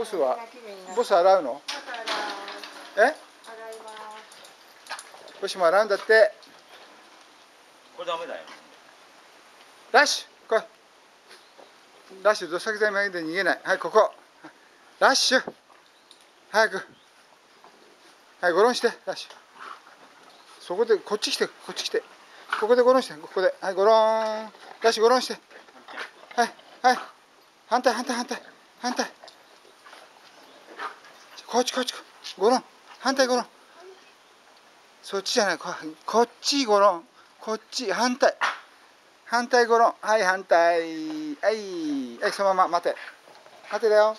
ボスはボス洗うの？え？ボスも洗うんだって。これダメだよ。ラッシュ！来いラッシュどさくざい曲げて逃げない。はいここ。ラッシュ！早く。はいゴロンして。ラッシュ。そこでこっち来て。こっち来て。ここでゴロンして。ここで。はいゴロン。ラッシュゴロンして。はいはい。反対反対反対。反対こっちこっちゴロン反対ゴロンそっちじゃない。ここっちゴロンこっち反対。反対ゴロンはい反対。はい。はいそのまま。待て。待てだよ。